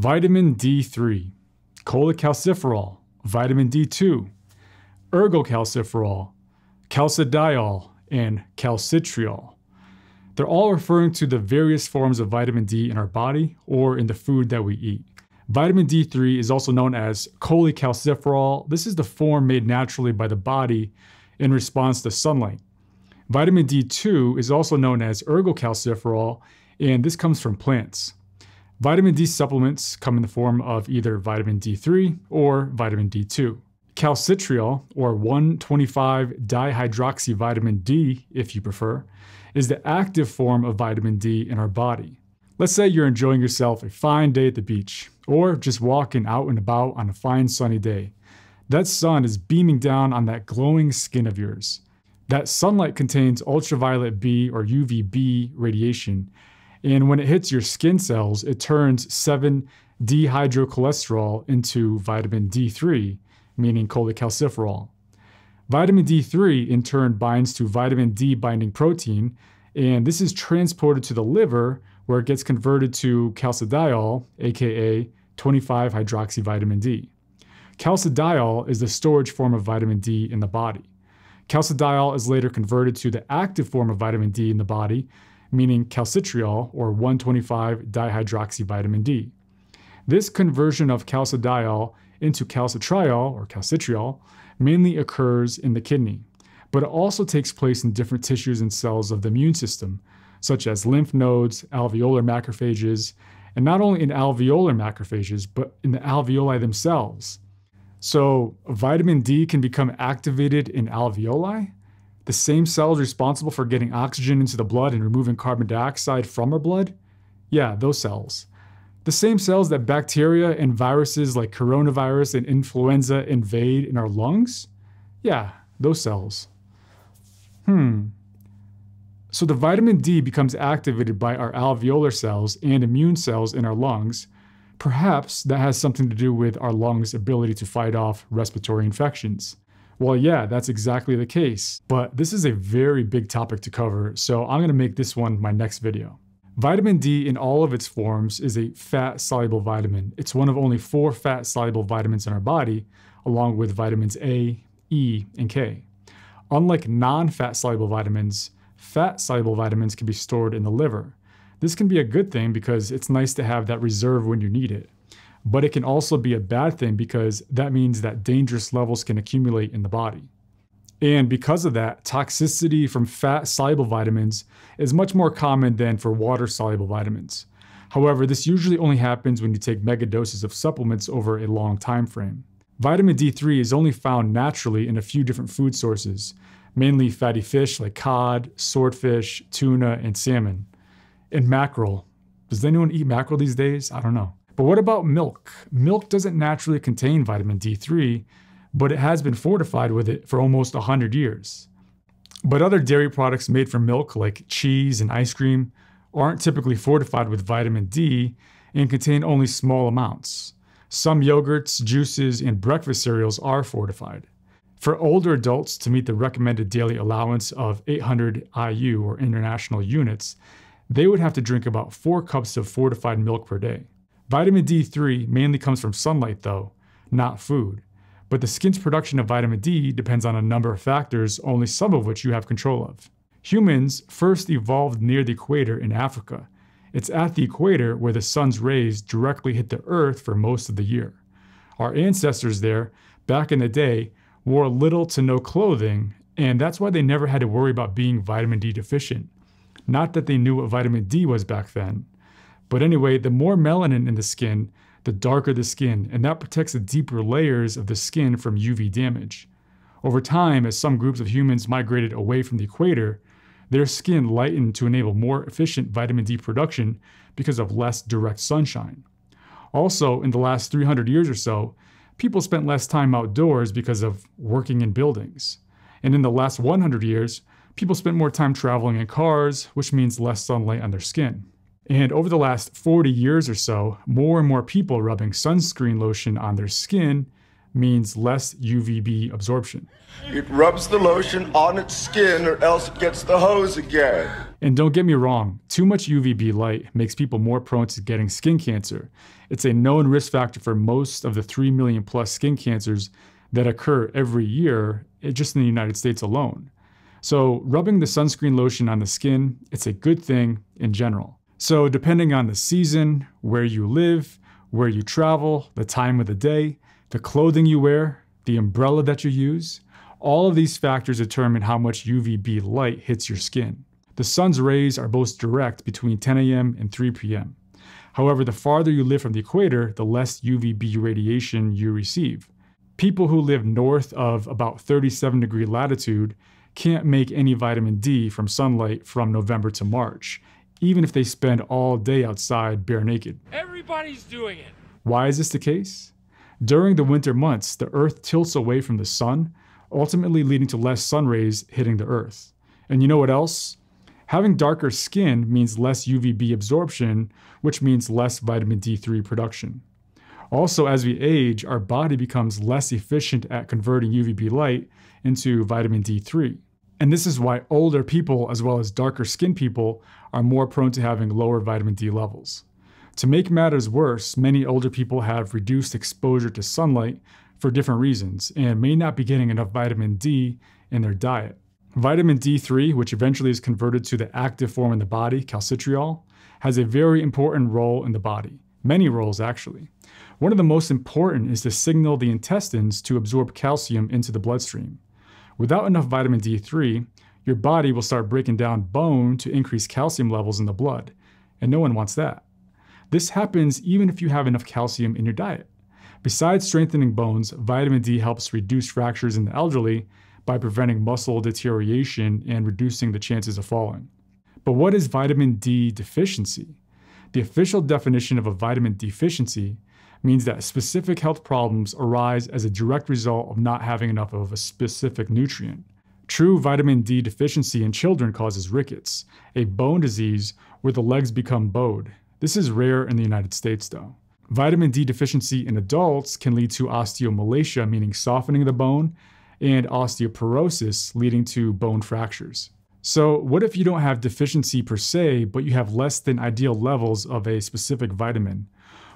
vitamin D3, cholecalciferol, vitamin D2, ergocalciferol, calcidiol, and calcitriol. They're all referring to the various forms of vitamin D in our body or in the food that we eat. Vitamin D3 is also known as cholecalciferol. This is the form made naturally by the body in response to sunlight. Vitamin D2 is also known as ergocalciferol, and this comes from plants. Vitamin D supplements come in the form of either vitamin D3 or vitamin D2. Calcitriol, or 125 dihydroxyvitamin D, if you prefer, is the active form of vitamin D in our body. Let's say you're enjoying yourself a fine day at the beach, or just walking out and about on a fine sunny day. That sun is beaming down on that glowing skin of yours. That sunlight contains ultraviolet B or UVB radiation, and when it hits your skin cells, it turns 7 dehydrocholesterol into vitamin D3, meaning cholecalciferol. Vitamin D3 in turn binds to vitamin D binding protein, and this is transported to the liver where it gets converted to calcidiol, aka 25 hydroxyvitamin D. Calcidiol is the storage form of vitamin D in the body. Calcidiol is later converted to the active form of vitamin D in the body, meaning calcitriol or 125 dihydroxyvitamin D. This conversion of calcidiol into calcitriol or calcitriol mainly occurs in the kidney, but it also takes place in different tissues and cells of the immune system, such as lymph nodes, alveolar macrophages, and not only in alveolar macrophages, but in the alveoli themselves. So, vitamin D can become activated in alveoli, the same cells responsible for getting oxygen into the blood and removing carbon dioxide from our blood? Yeah, those cells. The same cells that bacteria and viruses like coronavirus and influenza invade in our lungs? Yeah, those cells. Hmm, so the vitamin D becomes activated by our alveolar cells and immune cells in our lungs. Perhaps that has something to do with our lungs' ability to fight off respiratory infections. Well, yeah, that's exactly the case. But this is a very big topic to cover, so I'm to make this one my next video. Vitamin D in all of its forms is a fat soluble vitamin. It's one of only four fat soluble vitamins in our body, along with vitamins A, E, and K. Unlike non fat soluble vitamins, fat soluble vitamins can be stored in the liver. This can be a good thing because it's nice to have that reserve when you need it. But it can also be a bad thing because that means that dangerous levels can accumulate in the body. And because of that, toxicity from fat soluble vitamins is much more common than for water soluble vitamins. However, this usually only happens when you take mega doses of supplements over a long time frame. Vitamin D3 is only found naturally in a few different food sources, mainly fatty fish like cod, swordfish, tuna, and salmon. And mackerel. Does anyone eat mackerel these days? I don't know. But what about milk? Milk doesn't naturally contain vitamin D3, but it has been fortified with it for almost 100 years. But other dairy products made from milk, like cheese and ice cream, aren't typically fortified with vitamin D and contain only small amounts. Some yogurts, juices, and breakfast cereals are fortified. For older adults to meet the recommended daily allowance of 800 IU or international units, they would have to drink about 4 cups of fortified milk per day. Vitamin D3 mainly comes from sunlight, though, not food. But the skin's production of vitamin D depends on a number of factors, only some of which you have control of. Humans first evolved near the equator in Africa. It's at the equator where the sun's rays directly hit the earth for most of the year. Our ancestors there, back in the day, wore little to no clothing, and that's why they never had to worry about being vitamin D deficient. Not that they knew what vitamin D was back then. But anyway, the more melanin in the skin, the darker the skin, and that protects the deeper layers of the skin from UV damage. Over time, as some groups of humans migrated away from the equator, their skin lightened to enable more efficient vitamin D production because of less direct sunshine. Also, in the last 300 years or so, people spent less time outdoors because of working in buildings. And in the last 100 years, people spent more time traveling in cars, which means less sunlight on their skin. And over the last 40 years or so, more and more people rubbing sunscreen lotion on their skin means less UVB absorption. It rubs the lotion on its skin or else it gets the hose again. And don't get me wrong, too much UVB light makes people more prone to getting skin cancer. It's a known risk factor for most of the 3 million plus skin cancers that occur every year eh, just in the United States alone. So, rubbing the sunscreen lotion on the skin, it's a good thing in general. So, depending on the season, where you live, where you travel, the time of the day, the clothing you wear, the umbrella that you use, all of these factors determine how much UVB light hits your skin. The sun's rays are most direct between 10 a.m. and 3 p.m. However, the farther you live from the equator, the less UVB radiation you receive. People who live north of about 37 degree latitude can't make any vitamin D from sunlight from November to March, even if they spend all day outside bare naked. Everybody's doing it. Why is this the case? During the winter months, the Earth tilts away from the sun, ultimately leading to less sun rays hitting the Earth. And you know what else? Having darker skin means less UVB absorption, which means less vitamin D3 production. Also, as we age, our body becomes less efficient at converting UVB light into vitamin D3. And this is why older people, as well as darker skinned people, are more prone to having lower vitamin D levels. To make matters worse, many older people have reduced exposure to sunlight for different reasons and may not be getting enough vitamin D in their diet. Vitamin D3, which eventually is converted to the active form in the body, calcitriol, has a very important role in the body. Many roles, actually. One of the most important is to signal the intestines to absorb calcium into the bloodstream. Without enough vitamin D3, your body will start breaking down bone to increase calcium levels in the blood, and no one wants that. This happens even if you have enough calcium in your diet. Besides strengthening bones, vitamin D helps reduce fractures in the elderly by preventing muscle deterioration and reducing the chances of falling. But what is vitamin D deficiency? The official definition of a vitamin deficiency means that specific health problems arise as a direct result of not having enough of a specific nutrient. True vitamin D deficiency in children causes rickets, a bone disease where the legs become bowed, this is rare in the United States, though. Vitamin D deficiency in adults can lead to osteomalacia, meaning softening of the bone, and osteoporosis, leading to bone fractures. So, what if you don't have deficiency per se, but you have less than ideal levels of a specific vitamin?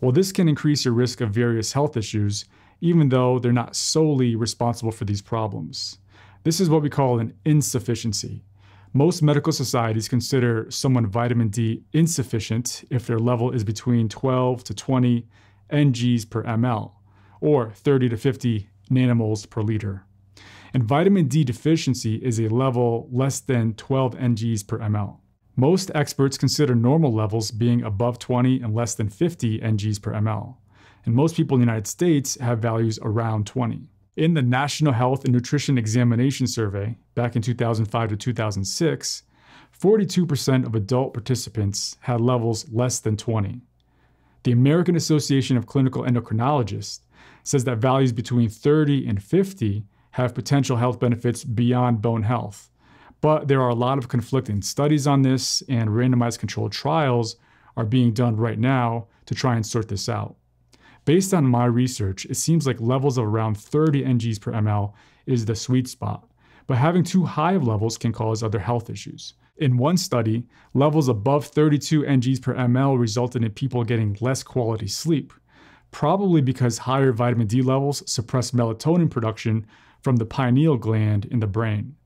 Well, this can increase your risk of various health issues, even though they're not solely responsible for these problems. This is what we call an insufficiency. Most medical societies consider someone vitamin D insufficient if their level is between 12 to 20 NGs per ml, or 30 to 50 nanomoles per liter. And vitamin D deficiency is a level less than 12 NGs per ml. Most experts consider normal levels being above 20 and less than 50 NGs per ml. And most people in the United States have values around 20. In the National Health and Nutrition Examination Survey back in 2005 to 2006, 42% of adult participants had levels less than 20. The American Association of Clinical Endocrinologists says that values between 30 and 50 have potential health benefits beyond bone health. But there are a lot of conflicting studies on this, and randomized controlled trials are being done right now to try and sort this out. Based on my research, it seems like levels of around 30 NGs per ml is the sweet spot, but having too high of levels can cause other health issues. In one study, levels above 32 NGs per ml resulted in people getting less quality sleep, probably because higher vitamin D levels suppress melatonin production from the pineal gland in the brain.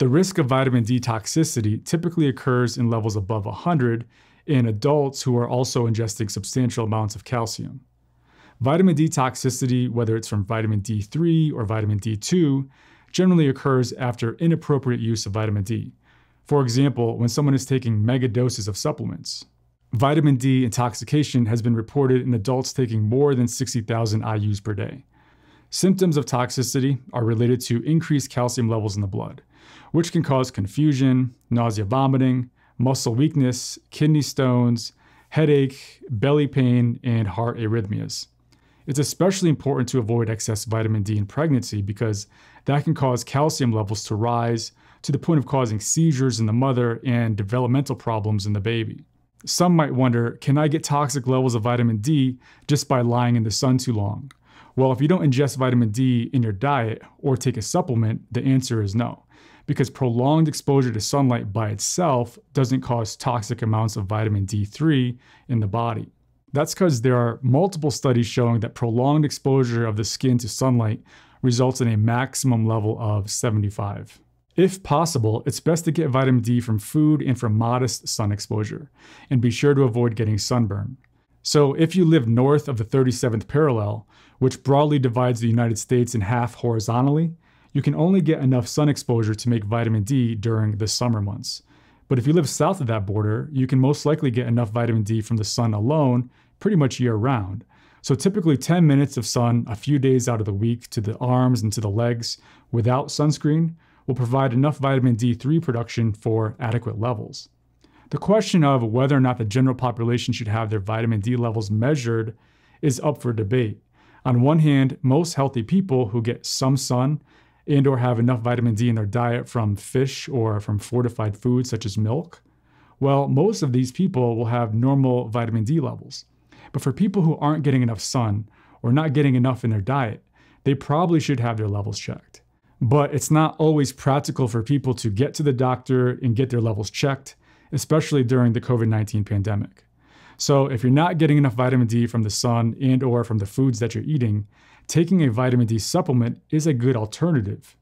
The risk of vitamin D toxicity typically occurs in levels above 100 in adults who are also ingesting substantial amounts of calcium. Vitamin D toxicity, whether it's from vitamin D3 or vitamin D2, generally occurs after inappropriate use of vitamin D. For example, when someone is taking mega doses of supplements. Vitamin D intoxication has been reported in adults taking more than 60,000 IUs per day. Symptoms of toxicity are related to increased calcium levels in the blood, which can cause confusion, nausea, vomiting, muscle weakness, kidney stones, headache, belly pain, and heart arrhythmias. It's especially important to avoid excess vitamin D in pregnancy because that can cause calcium levels to rise to the point of causing seizures in the mother and developmental problems in the baby. Some might wonder can I get toxic levels of vitamin D just by lying in the sun too long? Well, if you don't ingest vitamin D in your diet or take a supplement, the answer is no, because prolonged exposure to sunlight by itself doesn't cause toxic amounts of vitamin D3 in the body. That's because there are multiple studies showing that prolonged exposure of the skin to sunlight results in a maximum level of 75. If possible, it's best to get vitamin D from food and from modest sun exposure, and be sure to avoid getting sunburn. So, if you live north of the 37th parallel, which broadly divides the United States in half horizontally, you can only get enough sun exposure to make vitamin D during the summer months. But if you live south of that border, you can most likely get enough vitamin D from the sun alone pretty much year round. So typically 10 minutes of sun a few days out of the week to the arms and to the legs without sunscreen will provide enough vitamin D3 production for adequate levels. The question of whether or not the general population should have their vitamin D levels measured is up for debate. On one hand, most healthy people who get some sun and or have enough vitamin D in their diet from fish or from fortified foods such as milk, well, most of these people will have normal vitamin D levels. But for people who aren't getting enough sun or not getting enough in their diet, they probably should have their levels checked. But it's not always practical for people to get to the doctor and get their levels checked, especially during the COVID-19 pandemic. So if you're not getting enough vitamin D from the sun and or from the foods that you're eating, taking a vitamin D supplement is a good alternative.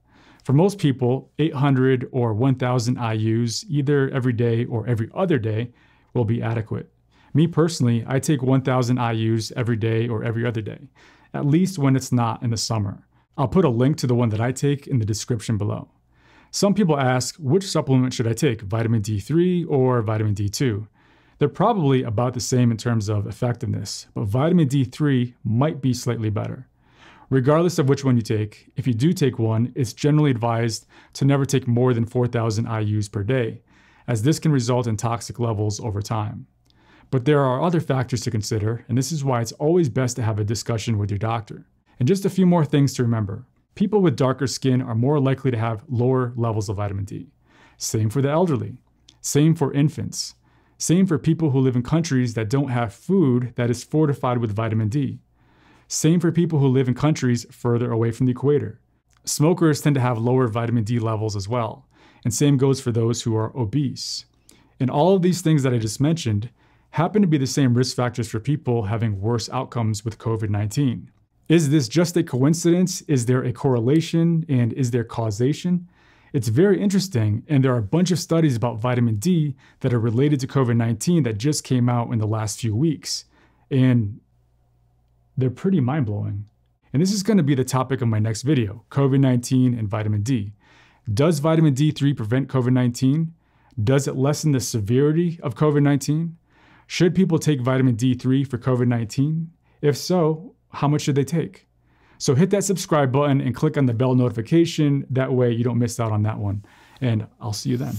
For most people, 800 or 1000 IUs either every day or every other day will be adequate. Me personally, I take 1000 IUs every day or every other day, at least when it's not in the summer. I'll put a link to the one that I take in the description below. Some people ask, which supplement should I take, vitamin D3 or vitamin D2? They're probably about the same in terms of effectiveness, but vitamin D3 might be slightly better. Regardless of which one you take, if you do take one, it's generally advised to never take more than 4,000 IUs per day, as this can result in toxic levels over time. But there are other factors to consider, and this is why it's always best to have a discussion with your doctor. And just a few more things to remember. People with darker skin are more likely to have lower levels of vitamin D. Same for the elderly. Same for infants. Same for people who live in countries that don't have food that is fortified with vitamin D. Same for people who live in countries further away from the equator. Smokers tend to have lower vitamin D levels as well, and same goes for those who are obese. And all of these things that I just mentioned happen to be the same risk factors for people having worse outcomes with COVID 19. Is this just a coincidence? Is there a correlation? And is there causation? It's very interesting, and there are a bunch of studies about vitamin D that are related to COVID 19 that just came out in the last few weeks. And they're pretty mind blowing. And this is going to be the topic of my next video COVID 19 and vitamin D. Does vitamin D3 prevent COVID 19? Does it lessen the severity of COVID 19? Should people take vitamin D3 for COVID 19? If so, how much should they take? So hit that subscribe button and click on the bell notification. That way you don't miss out on that one. And I'll see you then.